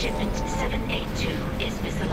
Shipment 782 is visible.